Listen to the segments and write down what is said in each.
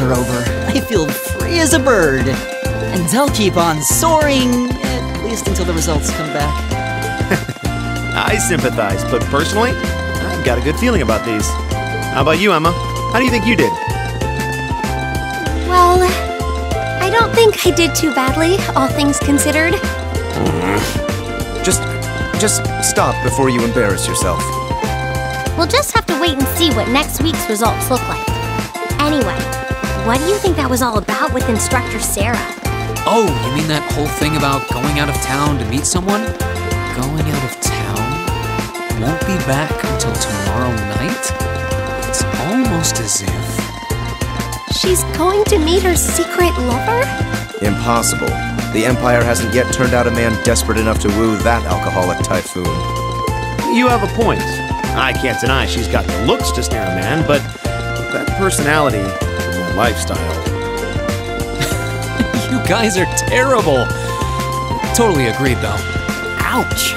are over, I feel free as a bird. And I'll keep on soaring, at least until the results come back. I sympathize, but personally, I've got a good feeling about these. How about you, Emma? How do you think you did? Well, I don't think I did too badly, all things considered. Mm-hmm. Just, just stop before you embarrass yourself. We'll just have to wait and see what next week's results look like. Anyway, what do you think that was all about with Instructor Sara? Oh, you mean that whole thing about going out of town to meet someone? Going out of town? Won't be back until tomorrow night? It's almost as if. She's going to meet her secret lover? Impossible. The Empire hasn't yet turned out a man desperate enough to woo that alcoholic typhoon. You have a point. I can't deny she's got the looks to snare a man, but that personality and that lifestyle. You guys are terrible! Totally agreed, though. Ouch!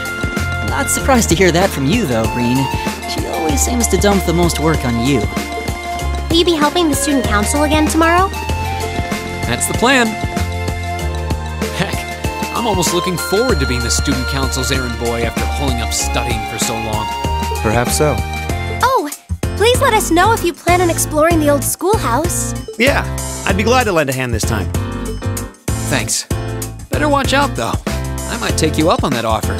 Not surprised to hear that from you, though, Rean. She always seems to dump the most work on you. Will you be helping the student council again tomorrow? That's the plan. Heck, I'm almost looking forward to being the student council's errand boy after holding up studying for so long. Perhaps so. Please let us know if you plan on exploring the old schoolhouse. Yeah, I'd be glad to lend a hand this time. Thanks. Better watch out, though. I might take you up on that offer.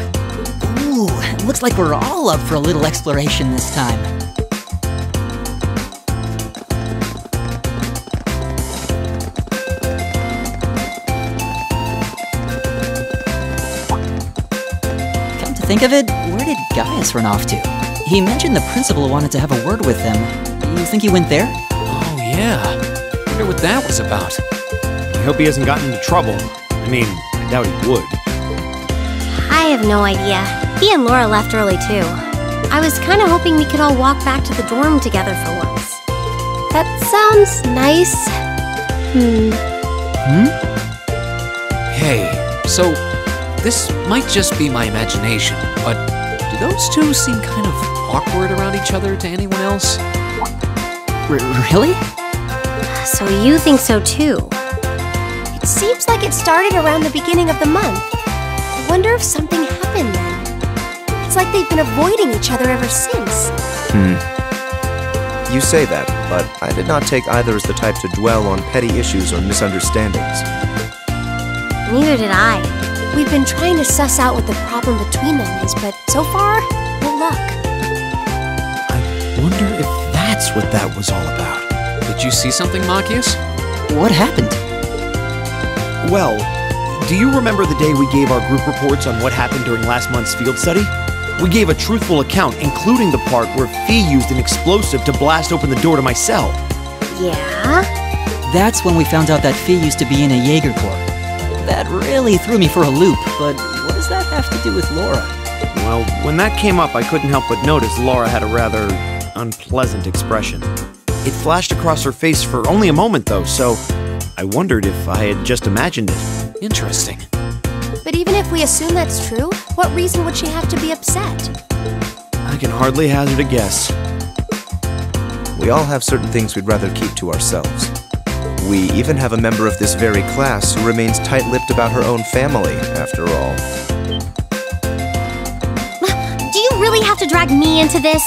Ooh, looks like we're all up for a little exploration this time. Come to think of it, where did Gaius run off to? He mentioned the principal wanted to have a word with him. You think he went there? Oh, yeah. Wonder what that was about. I hope he hasn't gotten into trouble. I mean, I doubt he would. I have no idea. He and Laura left early too. I was kind of hoping we could all walk back to the dorm together for once. That sounds nice. Hmm. Hmm. Hey, so this might just be my imagination, but do those two seem kind of awkward around each other to anyone else? R- really? So you think so too? It seems like it started around the beginning of the month. I wonder if something happened then. It's like they've been avoiding each other ever since. Hmm. You say that, but I did not take either as the type to dwell on petty issues or misunderstandings. Neither did I. We've been trying to suss out what the problem between them is, but so far, no luck. I wonder if that's what that was all about. Did you see something, Machias? What happened? Well, do you remember the day we gave our group reports on what happened during last month's field study? We gave a truthful account, including the part where Fie used an explosive to blast open the door to my cell. Yeah? That's when we found out that Fie used to be in a Jaeger Corps. That really threw me for a loop, but what does that have to do with Laura? Well, when that came up, I couldn't help but notice Laura had a rather unpleasant expression. It flashed across her face for only a moment, though, so I wondered if I had just imagined it. Interesting. But even if we assume that's true, what reason would she have to be upset? I can hardly hazard a guess. We all have certain things we'd rather keep to ourselves. We even have a member of this very class who remains tight lipped about her own family, after all. Do you really have to drag me into this?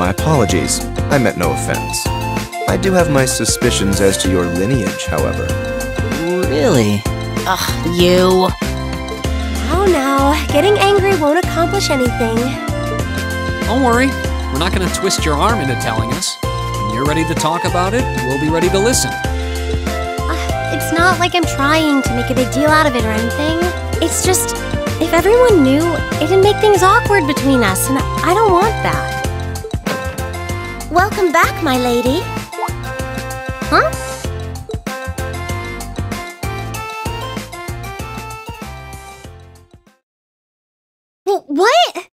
My apologies. I meant no offense. I do have my suspicions as to your lineage, however. Really? Ugh, you. Now, now, getting angry won't accomplish anything. Don't worry, we're not going to twist your arm into telling us. When you're ready to talk about it, we'll be ready to listen. Uh, it's not like I'm trying to make a big deal out of it or anything. It's just, if everyone knew, it'd make things awkward between us, and I don't want that. Welcome back, my lady. Huh? Wh- What?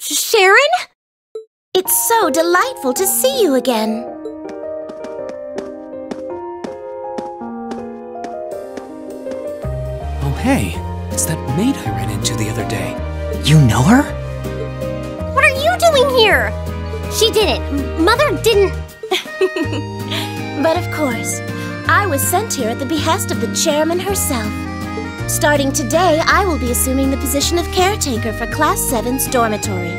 Sharon? It's so delightful to see you again. Oh, hey, it's that maid I ran into the other day. You know her? What are you doing here? She didn't. M- Mother didn't. But of course, I was sent here at the behest of the chairman herself. Starting today, I will be assuming the position of caretaker for Class 7's dormitory.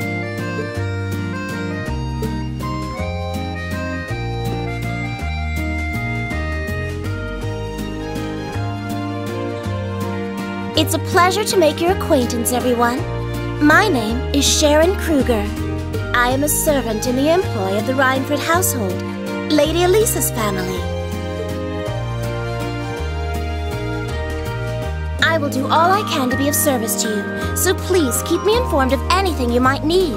It's a pleasure to make your acquaintance, everyone. My name is Sharon Kreuger. I am a servant in the employ of the Reinford household, Lady Alisa's family. I will do all I can to be of service to you, so please keep me informed of anything you might need.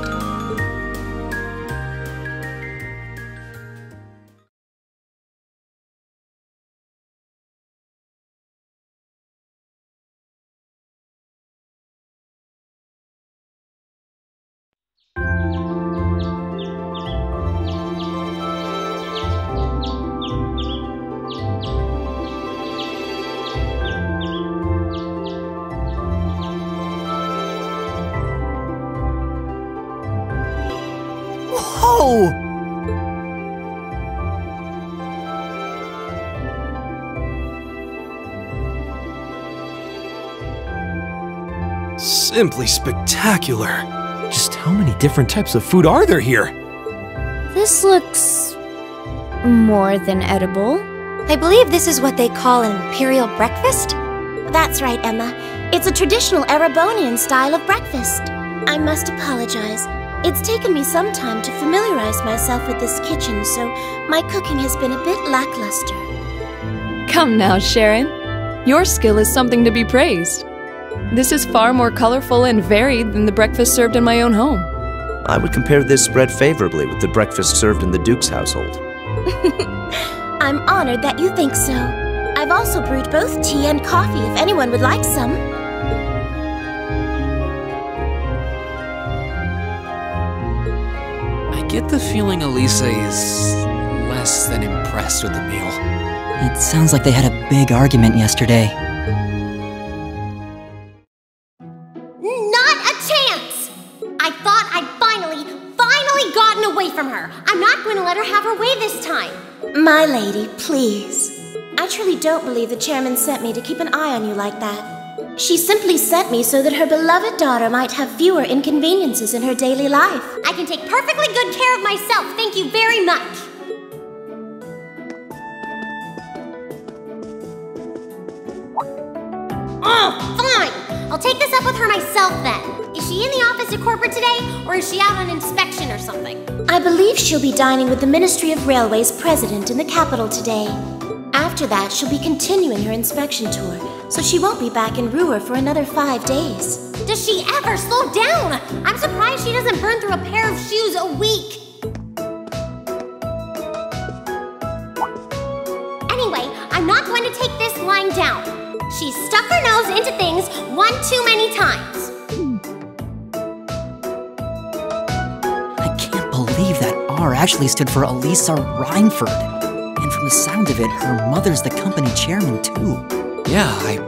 Simply spectacular. Just how many different types of food are there here? This looks more than edible. I believe this is what they call an imperial breakfast. That's right, Emma. It's a traditional Erebonian style of breakfast. I must apologize. It's taken me some time to familiarize myself with this kitchen, so my cooking has been a bit lackluster. Come now, Sharon. Your skill is something to be praised. This is far more colorful and varied than the breakfast served in my own home. I would compare this spread favorably with the breakfast served in the Duke's household. I'm honored that you think so. I've also brewed both tea and coffee if anyone would like some. I get the feeling Alisa is less than impressed with the meal. It sounds like they had a big argument yesterday. My lady, please. I truly don't believe the chairman sent me to keep an eye on you like that. She simply sent me so that her beloved daughter might have fewer inconveniences in her daily life. I can take perfectly good care of myself. Thank you very much. She in the office at corporate today, or is she out on inspection or something? I believe she'll be dining with the Ministry of Railways president in the capital today. After that, she'll be continuing her inspection tour, so she won't be back in Roer for another five days. Does she ever slow down? I'm surprised she doesn't burn through a pair of shoes a week. Anyway, I'm not going to take this lying down. She's stuck her nose into things one too many times. Believe that R actually stood for Alisa Reinford. And from the sound of it, her mother's the company chairman, too. Yeah, I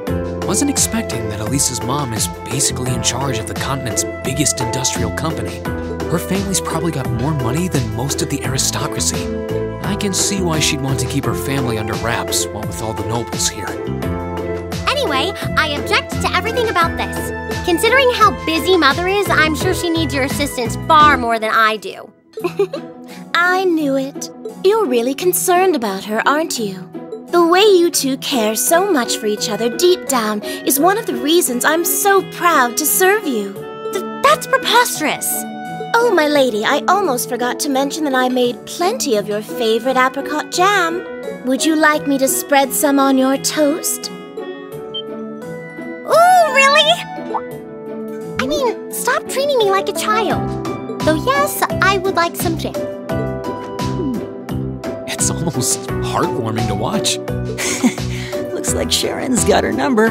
wasn't expecting that Alisa's mom is basically in charge of the continent's biggest industrial company. Her family's probably got more money than most of the aristocracy. I can see why she'd want to keep her family under wraps, what with all the nobles here. Anyway, I object to everything about this. Considering how busy Mother is, I'm sure she needs your assistance far more than I do. I knew it. You're really concerned about her, aren't you? The way you two care so much for each other deep down is one of the reasons I'm so proud to serve you. Th- that's preposterous. Oh, my lady, I almost forgot to mention that I made plenty of your favorite apricot jam. Would you like me to spread some on your toast? Ooh, really? I mean, stop treating me like a child. Though, yes, I would like some jam. It's almost heartwarming to watch. Looks like Sharon's got her number.